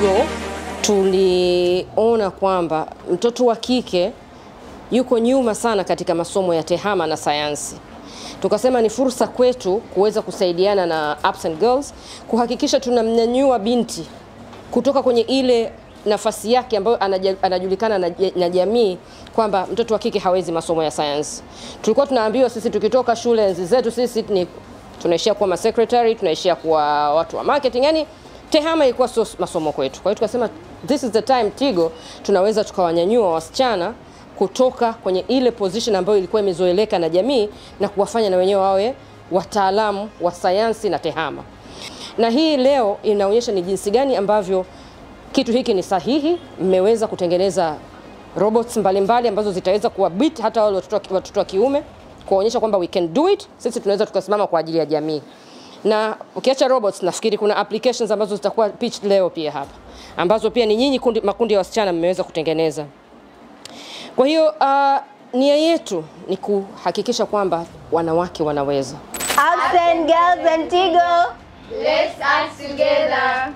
Tigo tuliona kwamba mtoto wa kike yuko nyuma sana katika masomo ya tehama na sayansi. Tukasema ni fursa kwetu kuweza kusaidiana na Ups and Girls kuhakikisha tunamnyanyua binti kutoka kwenye ile nafasi yake ambayo anajulikana na, jamii kwamba mtoto wa kike hawezi masomo ya sayansi. Tulikuwa tunaambiwa sisi tukitoka shule enzi zetu sisi ni tunaishia kuwa masecretary, tunaishia kuwa watu wa marketing, yani tehama ilikuwa sio masomo kwetu. Kwa hiyo tukasema this is the time Tigo tunaweza tukawanyanyua wasichana kutoka kwenye ile position ambayo ilikuwa imezoeleka na jamii na kuwafanya na wenyewe wawe wataalamu wa sayansi na tehama. Na hii leo inaonyesha ni jinsi gani ambavyo kitu hiki ni sahihi. Mmeweza kutengeneza robots mbalimbali mbali ambazo zitaweza kuwabit hata wale watoto wa- kiume, kuonyesha kwamba we can do it. Sisi tunaweza tukasimama kwa ajili ya jamii. Na ukiacha robots, nafikiri kuna applications ambazo zitakuwa pitch leo pia hapa, ambazo pia ni nyinyi kundi, makundi ya wasichana mmeweza kutengeneza. Kwa hiyo uh, nia yetu ni kuhakikisha kwamba wanawake wanaweza Absent girls and Tigo. Let's act together.